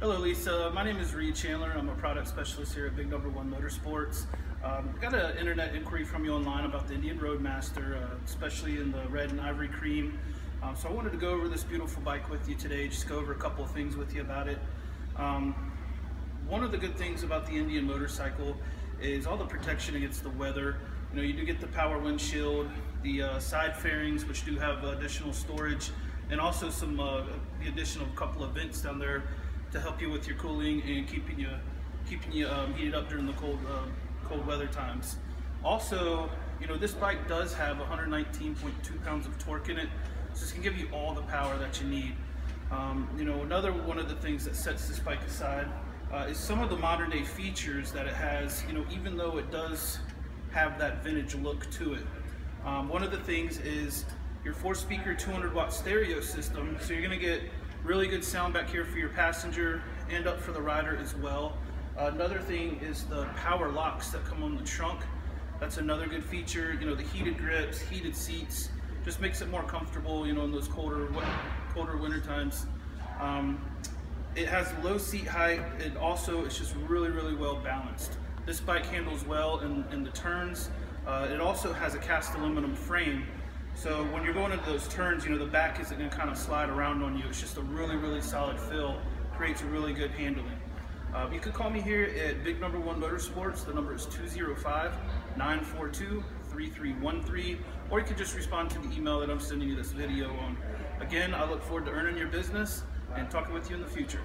Hello, Lisa. My name is Reed Chandler. I'm a product specialist here at Big Number One Motorsports. Um, got an internet inquiry from you online about the Indian Roadmaster, uh, especially in the red and ivory cream. Um, so I wanted to go over this beautiful bike with you today, just go over a couple of things with you about it. Um, one of the good things about the Indian motorcycle is all the protection against the weather. You know, you do get the power windshield, the uh, side fairings, which do have additional storage, and also some uh, the additional couple of vents down there to help you with your cooling and keeping you keeping you um, heated up during the cold uh, cold weather times. Also, you know this bike does have 119.2 pounds of torque in it, so this can give you all the power that you need. Um, you know, another one of the things that sets this bike aside uh, is some of the modern day features that it has. You know, even though it does have that vintage look to it. Um, one of the things is your four speaker 200 watt stereo system. So you're gonna get really good sound back here for your passenger and up for the rider as well. Uh, another thing is the power locks that come on the trunk. That's another good feature. You know, the heated grips, heated seats, just makes it more comfortable, you know, in those colder, colder winter times. Um, it has low seat height. It also, it's just really, really well balanced. This bike handles well in, in the turns. Uh, it also has a cast aluminum frame. So when you're going into those turns, you know, the back isn't gonna kind of slide around on you. It's just a really, really solid fill. Creates a really good handling. Uh, you can call me here at Big Number One Motorsports. The number is 205-942-3313. Or you can just respond to the email that I'm sending you this video on. Again, I look forward to earning your business and talking with you in the future.